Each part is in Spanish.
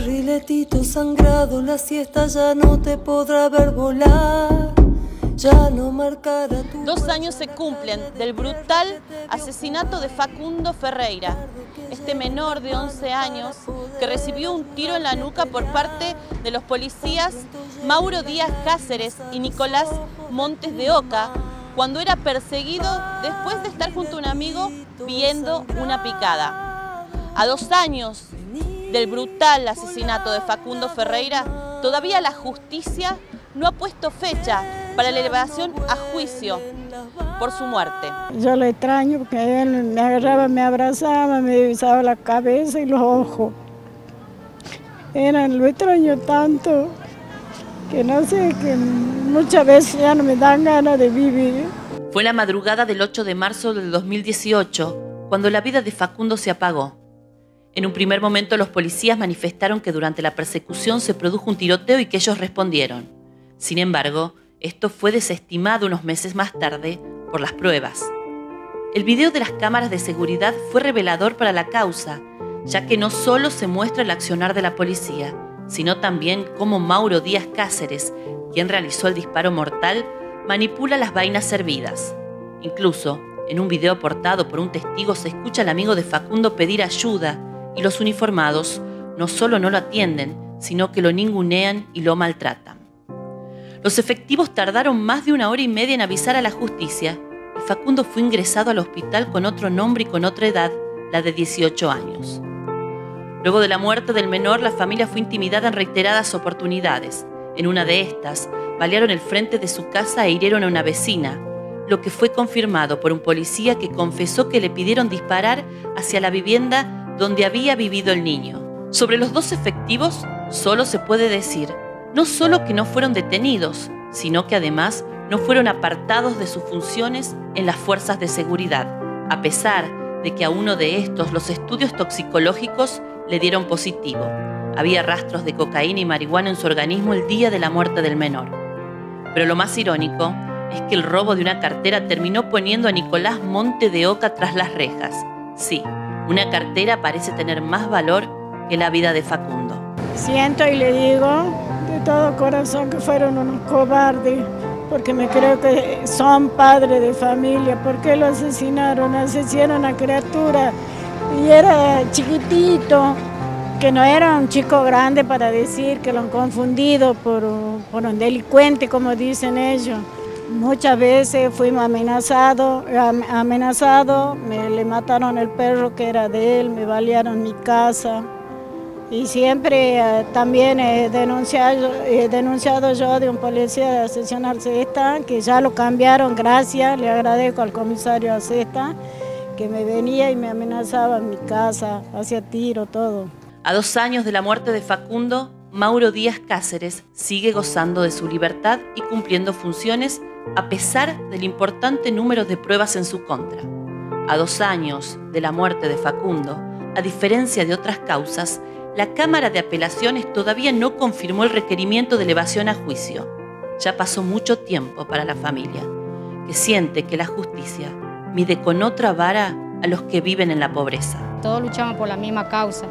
barriletito sangrado, la siesta ya no te podrá ver volar. Ya no marcará tu Dos años se cumplen del brutal asesinato de Facundo Ferreira, este menor de 11 años que recibió un tiro en la nuca por parte de los policías Mauro Díaz Cáceres y Nicolás Montes de Oca cuando era perseguido después de estar junto a un amigo viendo una picada. A dos años del brutal asesinato de Facundo Ferreira, todavía la justicia no ha puesto fecha para la elevación a juicio por su muerte. Yo lo extraño porque él me agarraba, me abrazaba, me besaba la cabeza y los ojos. Era, lo extraño tanto que no sé, que muchas veces ya no me dan ganas de vivir. Fue la madrugada del 8 de marzo del 2018 cuando la vida de Facundo se apagó. En un primer momento los policías manifestaron que durante la persecución se produjo un tiroteo y que ellos respondieron. Sin embargo, esto fue desestimado unos meses más tarde por las pruebas. El video de las cámaras de seguridad fue revelador para la causa, ya que no solo se muestra el accionar de la policía, sino también cómo Mauro Díaz Cáceres, quien realizó el disparo mortal, manipula las vainas servidas. Incluso, en un video aportado por un testigo se escucha al amigo de Facundo pedir ayuda y los uniformados no solo no lo atienden, sino que lo ningunean y lo maltratan. Los efectivos tardaron más de una hora y media en avisar a la justicia y Facundo fue ingresado al hospital con otro nombre y con otra edad, la de 18 años. Luego de la muerte del menor, la familia fue intimidada en reiteradas oportunidades. En una de estas, balearon el frente de su casa e hirieron a una vecina, lo que fue confirmado por un policía que confesó que le pidieron disparar hacia la vivienda donde había vivido el niño. Sobre los dos efectivos, solo se puede decir, no solo que no fueron detenidos, sino que además no fueron apartados de sus funciones en las fuerzas de seguridad, a pesar de que a uno de estos los estudios toxicológicos le dieron positivo. Había rastros de cocaína y marihuana en su organismo el día de la muerte del menor. Pero lo más irónico es que el robo de una cartera terminó poniendo a Nicolás Monte de Oca tras las rejas. Sí, una cartera parece tener más valor que la vida de Facundo. Siento y le digo de todo corazón que fueron unos cobardes, porque me creo que son padres de familia. ¿Por qué lo asesinaron? Asesinaron a criatura y era chiquitito, que no era un chico grande para decir que lo han confundido por, por un delincuente, como dicen ellos. Muchas veces fuimos amenazados, amenazado, me le mataron el perro que era de él, me balearon mi casa. Y siempre eh, también he denunciado, yo de un policía de la sección Alcesta, que ya lo cambiaron, gracias, le agradezco al comisario Alcesta, que me venía y me amenazaba en mi casa, hacía tiro, todo. A dos años de la muerte de Facundo, Mauro Díaz Cáceres sigue gozando de su libertad y cumpliendo funciones a pesar del importante número de pruebas en su contra. A dos años de la muerte de Facundo, a diferencia de otras causas, la Cámara de Apelaciones todavía no confirmó el requerimiento de elevación a juicio. Ya pasó mucho tiempo para la familia, que siente que la justicia mide con otra vara a los que viven en la pobreza. Todos luchamos por la misma causa.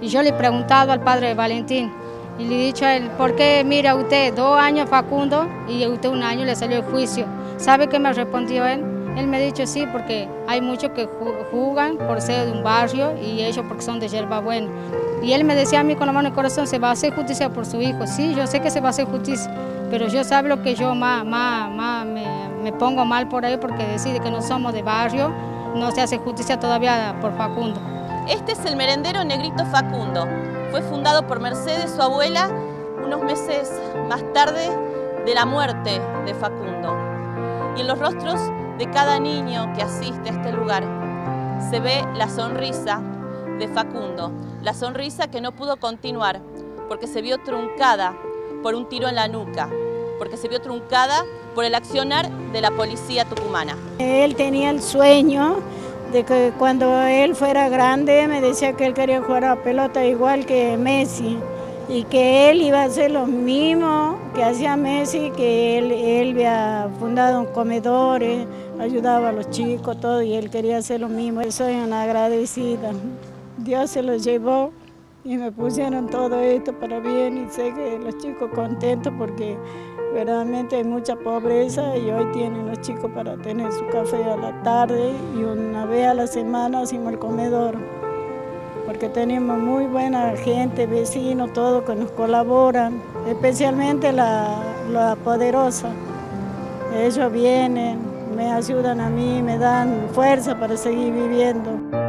Y yo le he preguntado al padre Valentín, y le he dicho a él, ¿por qué mira usted dos años Facundo y usted un año le salió el juicio? ¿Sabe qué me respondió él? Él me ha dicho sí, porque hay muchos que jugan por ser de un barrio y ellos porque son de yerba buena. Y él me decía a mí con la mano en el corazón, se va a hacer justicia por su hijo. Sí, yo sé que se va a hacer justicia, pero yo sabe lo que yo más, más, más me, me pongo mal por ahí porque decide que no somos de barrio, no se hace justicia todavía por Facundo. Este es el merendero Negrito Facundo. Fue fundado por Mercedes, su abuela, unos meses más tarde de la muerte de Facundo. Y en los rostros de cada niño que asiste a este lugar se ve la sonrisa de Facundo, la sonrisa que no pudo continuar porque se vio truncada por un tiro en la nuca, porque se vio truncada por el accionar de la policía tucumana. Él tenía el sueño de que cuando él fuera grande me decía que él quería jugar a pelota igual que Messi y que él iba a hacer lo mismo que hacía Messi, que él, él había fundado un comedor, eh, ayudaba a los chicos, todo, y él quería hacer lo mismo. Soy una agradecida. Dios se lo llevó, y me pusieron todo esto para bien y sé que los chicos contentos porque verdaderamente hay mucha pobreza y hoy tienen los chicos para tener su café a la tarde y una vez a la semana hacemos el comedor porque tenemos muy buena gente, vecinos, todos que nos colaboran, especialmente la, la poderosa. Ellos vienen, me ayudan a mí, me dan fuerza para seguir viviendo.